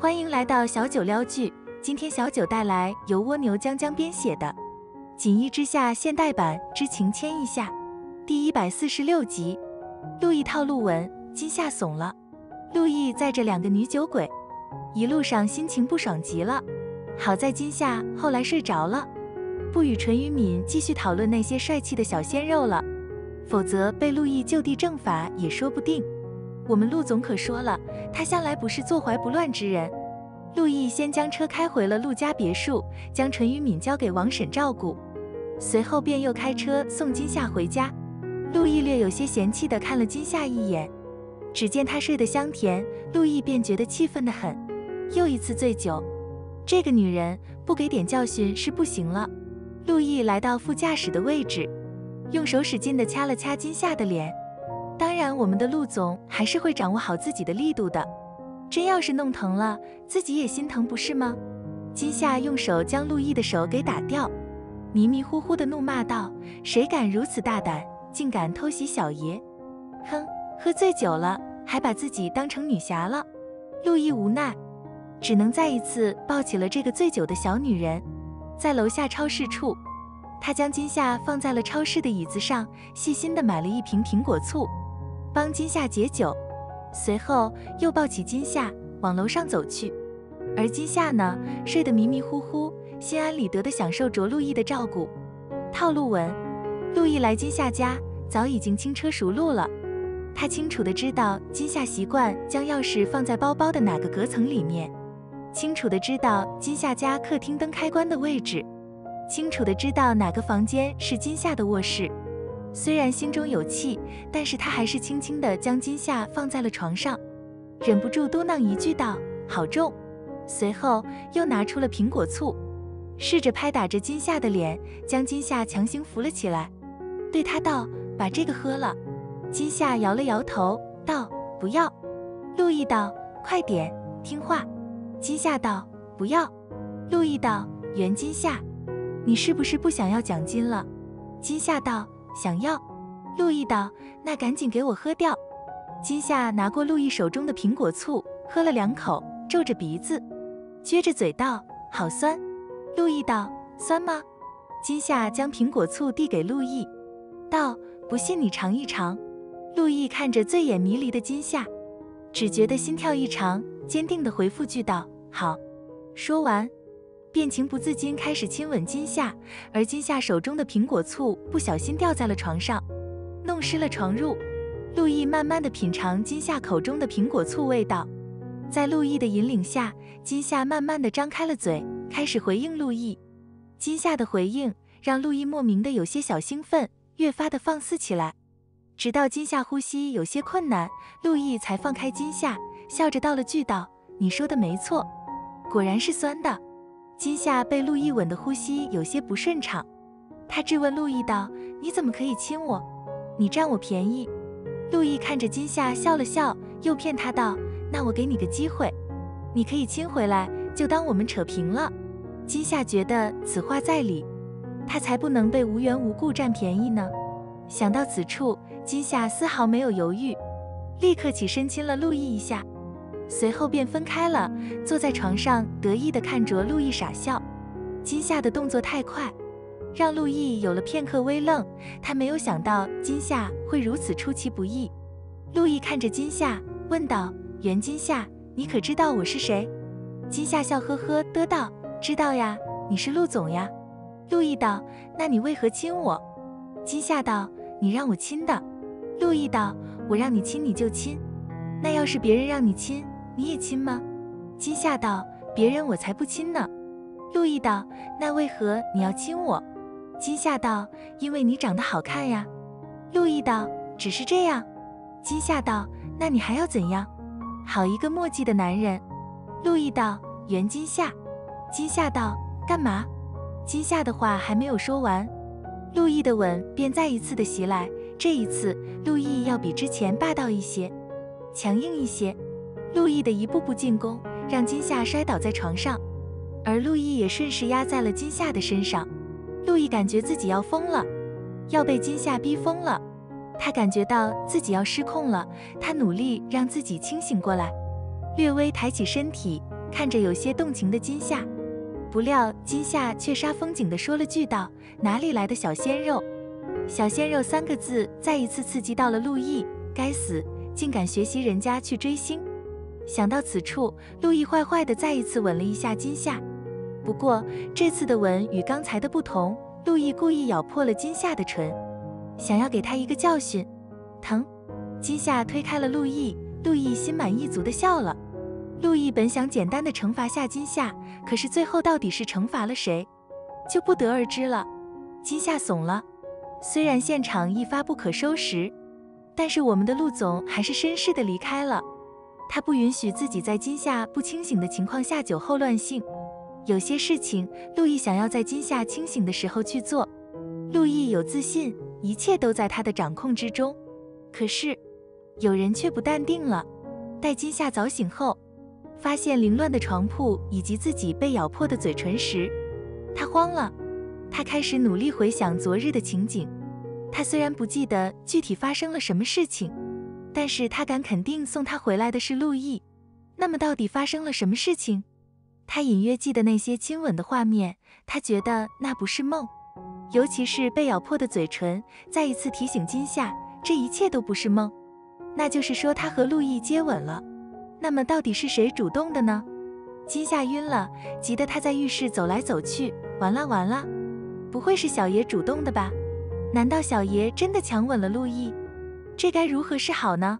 欢迎来到小九撩剧，今天小九带来由蜗牛江江编写的《锦衣之下》现代版之情牵一下第一百四十六集。陆毅套路文，金夏怂了。陆毅载着两个女酒鬼，一路上心情不爽极了。好在金夏后来睡着了，不与淳于敏继续讨论那些帅气的小鲜肉了，否则被陆毅就地正法也说不定。我们陆总可说了，他向来不是坐怀不乱之人。陆毅先将车开回了陆家别墅，将淳于敏交给王婶照顾，随后便又开车送金夏回家。陆毅略有些嫌弃地看了金夏一眼，只见她睡得香甜，陆毅便觉得气愤得很。又一次醉酒，这个女人不给点教训是不行了。陆毅来到副驾驶的位置，用手使劲地掐了掐金夏的脸。当然，我们的陆总还是会掌握好自己的力度的。真要是弄疼了，自己也心疼，不是吗？金夏用手将陆毅的手给打掉，迷迷糊糊的怒骂道：“谁敢如此大胆，竟敢偷袭小爷！哼，喝醉酒了，还把自己当成女侠了。”陆毅无奈，只能再一次抱起了这个醉酒的小女人。在楼下超市处，他将金夏放在了超市的椅子上，细心的买了一瓶苹果醋。帮金夏解酒，随后又抱起金夏往楼上走去。而金夏呢，睡得迷迷糊糊，心安理得地享受着陆毅的照顾。套路文：陆毅来金夏家，早已经轻车熟路了。他清楚地知道金夏习惯将钥匙放在包包的哪个隔层里面，清楚地知道金夏家客厅灯开关的位置，清楚地知道哪个房间是金夏的卧室。虽然心中有气，但是他还是轻轻地将金夏放在了床上，忍不住嘟囔一句道：“好重。”随后又拿出了苹果醋，试着拍打着金夏的脸，将金夏强行扶了起来，对他道：“把这个喝了。”金夏摇了摇头，道：“不要。”陆毅道：“快点，听话。”金夏道：“不要。”陆毅道：“袁金夏，你是不是不想要奖金了？”金夏道。想要，陆毅道：“那赶紧给我喝掉。”金夏拿过陆毅手中的苹果醋，喝了两口，皱着鼻子，撅着嘴道：“好酸。”陆毅道：“酸吗？”金夏将苹果醋递给陆毅，道：“不信你尝一尝。”陆毅看着醉眼迷离的金夏，只觉得心跳异常，坚定地回复句道：“好。”说完。便情不自禁开始亲吻金夏，而金夏手中的苹果醋不小心掉在了床上，弄湿了床褥。陆毅慢慢的品尝金夏口中的苹果醋味道，在陆毅的引领下，金夏慢慢的张开了嘴，开始回应陆毅。金夏的回应让陆毅莫名的有些小兴奋，越发的放肆起来。直到金夏呼吸有些困难，陆毅才放开金夏，笑着道了句道：“你说的没错，果然是酸的。”金夏被陆毅吻的呼吸有些不顺畅，他质问陆毅道：“你怎么可以亲我？你占我便宜？”陆毅看着金夏笑了笑，又骗他道：“那我给你个机会，你可以亲回来，就当我们扯平了。”金夏觉得此话在理，他才不能被无缘无故占便宜呢。想到此处，金夏丝毫没有犹豫，立刻起身亲了陆毅一下。随后便分开了，坐在床上得意地看着陆毅傻笑。金夏的动作太快，让陆毅有了片刻微愣。他没有想到金夏会如此出其不意。陆毅看着金夏，问道：“袁金夏，你可知道我是谁？”金夏笑呵呵的道：“知道呀，你是陆总呀。”陆毅道：“那你为何亲我？”金夏道：“你让我亲的。”陆毅道：“我让你亲你就亲，那要是别人让你亲？”你也亲吗？金夏道：“别人我才不亲呢。”陆毅道：“那为何你要亲我？”金夏道：“因为你长得好看呀。”陆毅道：“只是这样。”金夏道：“那你还要怎样？好一个墨迹的男人。”陆毅道：“袁金夏。”金夏道：“干嘛？”金夏的话还没有说完，陆毅的吻便再一次的袭来。这一次，陆毅要比之前霸道一些，强硬一些。陆毅的一步步进攻，让金夏摔倒在床上，而陆毅也顺势压在了金夏的身上。陆毅感觉自己要疯了，要被金夏逼疯了。他感觉到自己要失控了，他努力让自己清醒过来，略微抬起身体，看着有些动情的金夏。不料金夏却煞风景地说了句道：“哪里来的小鲜肉？”小鲜肉三个字再一次刺激到了陆毅，该死，竟敢学习人家去追星。想到此处，陆毅坏坏的再一次吻了一下金夏。不过这次的吻与刚才的不同，陆毅故意咬破了金夏的唇，想要给他一个教训。疼！金夏推开了陆毅，陆毅心满意足的笑了。陆毅本想简单的惩罚下金夏，可是最后到底是惩罚了谁，就不得而知了。金夏怂了。虽然现场一发不可收拾，但是我们的陆总还是绅士的离开了。他不允许自己在金夏不清醒的情况下酒后乱性。有些事情，陆毅想要在金夏清醒的时候去做。陆毅有自信，一切都在他的掌控之中。可是，有人却不淡定了。待金夏早醒后，发现凌乱的床铺以及自己被咬破的嘴唇时，他慌了。他开始努力回想昨日的情景。他虽然不记得具体发生了什么事情，但是他敢肯定送他回来的是陆毅。那么到底发生了什么事情？他隐约记得那些亲吻的画面，他觉得那不是梦。尤其是被咬破的嘴唇，再一次提醒金夏，这一切都不是梦。那就是说他和陆毅接吻了。那么到底是谁主动的呢？金夏晕了，急得他在浴室走来走去。完了完了！不会是小爷主动的吧？难道小爷真的强吻了陆毅？这该如何是好呢？